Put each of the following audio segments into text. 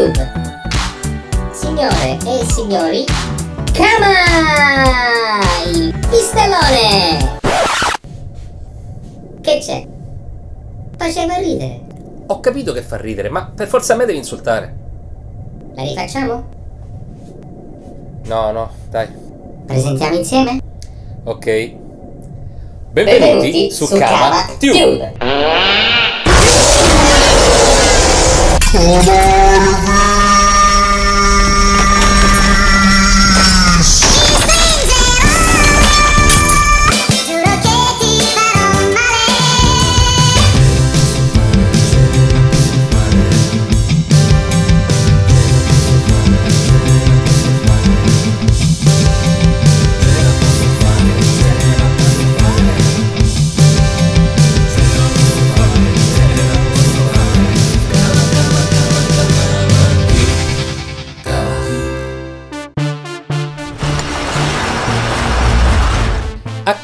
Tube. Signore e signori, Kamai! Pistolone! Che c'è? Faceva ridere. Ho capito che fa ridere, ma per forza a me devi insultare. La rifacciamo? No, no, dai. Presentiamo insieme? Ok. Benvenuti, su, Kama Tube. Giuro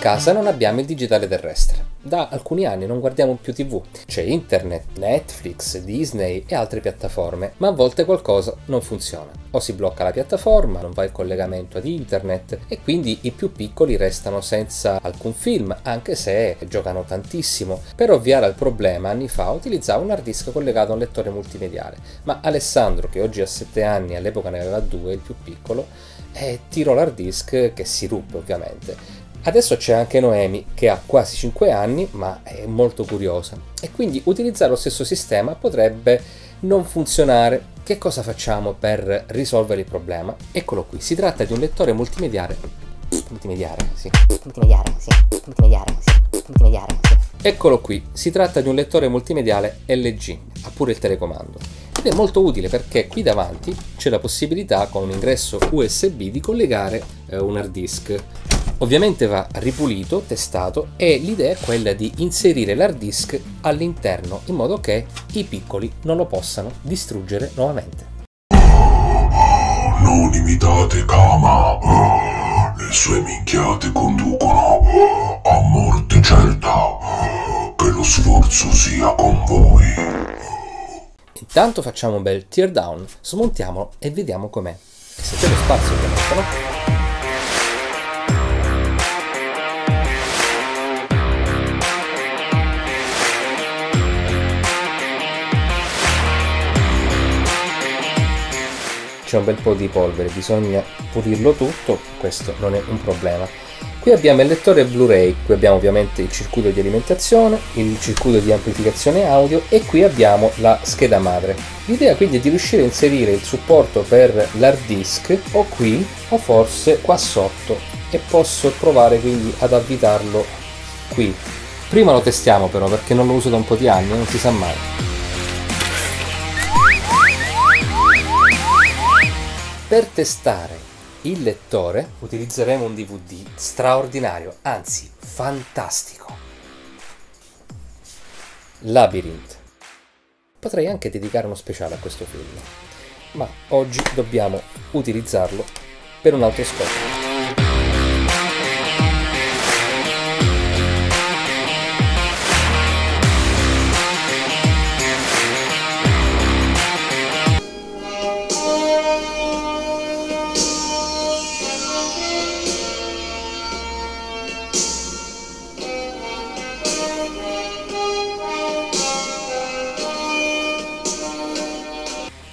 casa non abbiamo il digitale terrestre. Da alcuni anni non guardiamo più TV. C'è internet, Netflix, Disney e altre piattaforme, ma a volte qualcosa non funziona. O si blocca la piattaforma, non va il collegamento ad internet e quindi i più piccoli restano senza alcun film, anche se giocano tantissimo. Per ovviare al problema, anni fa utilizzavo un hard disk collegato a un lettore multimediale, ma Alessandro, che oggi ha 7 anni e all'epoca ne aveva 2, il più piccolo, eh, tirò l'hard disk che si ruppe ovviamente. Adesso c'è anche Noemi che ha quasi 5 anni ma è molto curiosa e quindi utilizzare lo stesso sistema potrebbe non funzionare. Che cosa facciamo per risolvere il problema? Eccolo qui, si tratta di un lettore multimediale. Multimediale, sì. Multimediare, sì. Multimediare, sì. Multimediare, sì. Eccolo qui, si tratta di un lettore multimediale LG, ha pure il telecomando. Ed è molto utile perché qui davanti c'è la possibilità con un ingresso USB di collegare eh, un hard disk. Ovviamente va ripulito, testato e l'idea è quella di inserire l'hard disk all'interno in modo che i piccoli non lo possano distruggere nuovamente. Non imitate Kama. Le sue minchiate conducono a morte certa. Che lo sforzo sia con voi. Intanto facciamo un bel tear down, smontiamolo e vediamo com'è. E se c'è lo spazio ovviamente, no? C'è un bel po' di polvere, bisogna pulirlo tutto, questo non è un problema. Qui abbiamo il lettore Blu-ray, qui abbiamo ovviamente il circuito di alimentazione, il circuito di amplificazione audio e qui abbiamo la scheda madre. L'idea quindi è di riuscire a inserire il supporto per l'hard disk o qui o forse qua sotto e posso provare quindi ad avvitarlo qui. Prima lo testiamo però perché non lo uso da un po' di anni, non si sa mai. Per testare il lettore utilizzeremo un DVD straordinario, anzi fantastico. Labyrinth. Potrei anche dedicare uno speciale a questo film, ma oggi dobbiamo utilizzarlo per un altro scopo.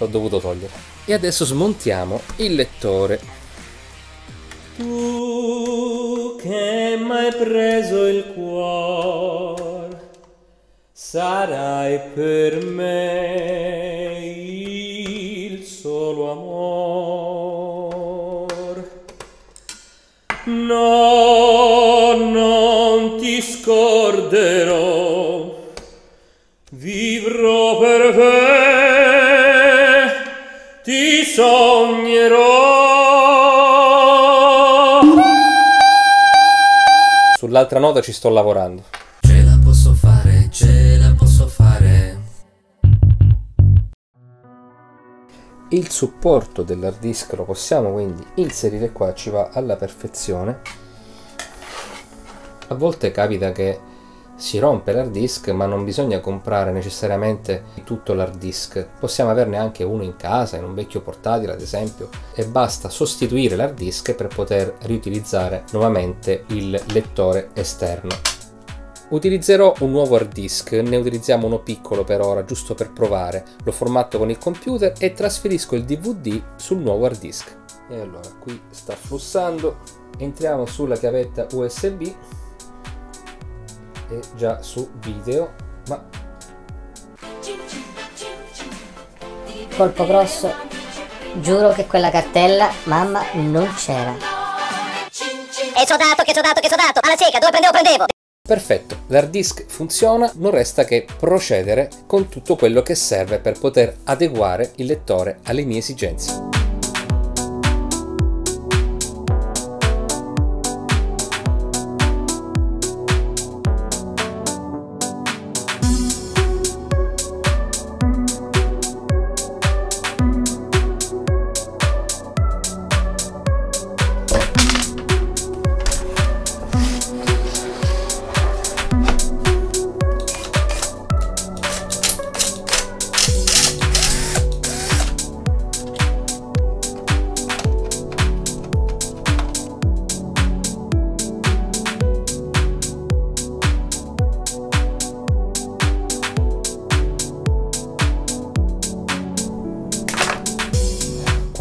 L'ho dovuto togliere. E adesso smontiamo il lettore. Tu che m'hai preso il cuore, sarai per me il solo amor. No, ti sognerò. Sull'altra nota ci sto lavorando. Ce la posso fare, ce la posso fare. Il supporto dell'hard disk lo possiamo quindi inserire qua, ci va alla perfezione. A volte capita che si rompe l'hard disk, ma non bisogna comprare necessariamente tutto l'hard disk. Possiamo averne anche uno in casa, in un vecchio portatile ad esempio, e basta sostituire l'hard disk per poter riutilizzare nuovamente il lettore esterno. Utilizzerò un nuovo hard disk, ne utilizziamo uno piccolo per ora, giusto per provare. Lo formatto con il computer e trasferisco il DVD sul nuovo hard disk. E allora, qui sta flussando. Entriamo sulla chiavetta USB e già su video, ma Colpo grosso. Giuro che quella cartella, mamma, non c'era. E c'ho dato, che c'ho dato, che c'ho dato. Alla cieca, dove prendevo, prendevo. Perfetto, l'hard disk funziona, non resta che procedere con tutto quello che serve per poter adeguare il lettore alle mie esigenze.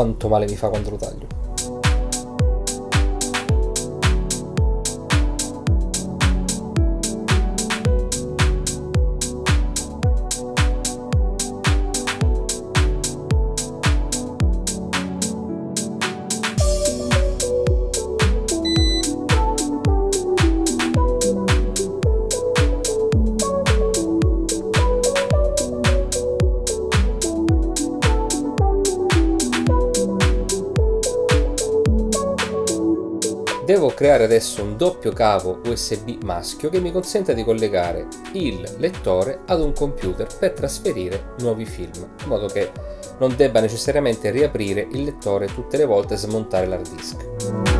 Quanto male mi fa quando lo taglio. Creare adesso un doppio cavo USB maschio che mi consenta di collegare il lettore ad un computer per trasferire nuovi film, in modo che non debba necessariamente riaprire il lettore tutte le volte e smontare l'hard disk.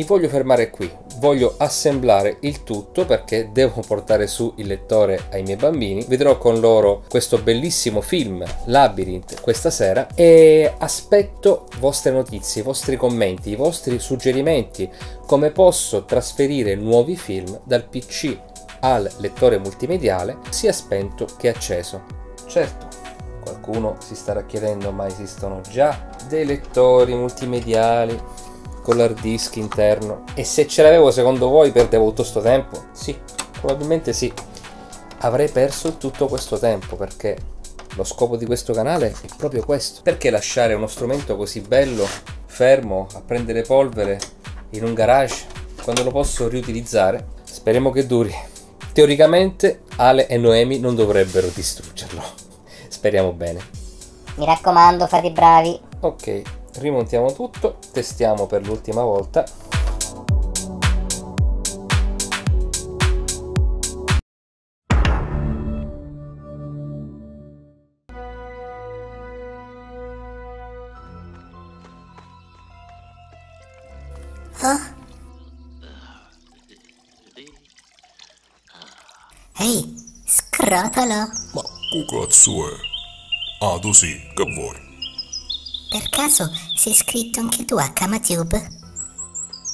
Mi voglio fermare qui, voglio assemblare il tutto perché devo portare su il lettore ai miei bambini. Vedrò con loro questo bellissimo film Labyrinth questa sera e aspetto vostre notizie, i vostri commenti, i vostri suggerimenti, come posso trasferire nuovi film dal PC al lettore multimediale sia spento che acceso. Certo, qualcuno si starà chiedendo ma esistono già dei lettori multimediali con l'hard disk interno e se ce l'avevo secondo voi perdevo tutto questo tempo? Sì, probabilmente sì. Avrei perso tutto questo tempo perché lo scopo di questo canale è proprio questo. Perché lasciare uno strumento così bello fermo a prendere polvere in un garage quando lo posso riutilizzare? Speriamo che duri. Teoricamente Ale e Noemi non dovrebbero distruggerlo. Speriamo bene. Mi raccomando, fate i bravi. Ok, rimontiamo tutto, testiamo per l'ultima volta. Ehi, scrotalo. Ma che cazzo è? Ah, tu sì, che vuoi? Per caso sei iscritto anche tu a Kamatube?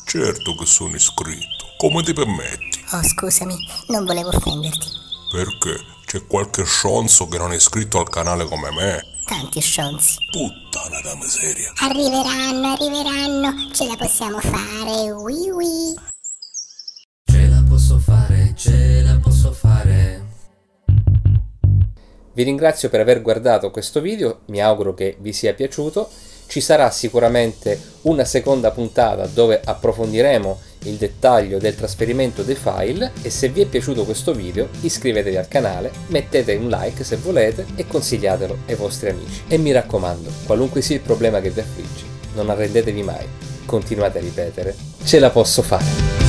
Certo che sono iscritto. Come ti permetti? Oh, scusami, non volevo offenderti. Perché c'è qualche scionzo che non è iscritto al canale come me? Tanti scionzi. Puttana da miseria. Arriveranno, arriveranno. Ce la possiamo fare. Ui ui. Ce la posso fare, ce la posso fare. Vi ringrazio per aver guardato questo video, mi auguro che vi sia piaciuto. Ci sarà sicuramente una seconda puntata dove approfondiremo il dettaglio del trasferimento dei file e se vi è piaciuto questo video iscrivetevi al canale, mettete un like se volete e consigliatelo ai vostri amici. E mi raccomando, qualunque sia il problema che vi affligge, non arrendetevi mai, continuate a ripetere, ce la posso fare.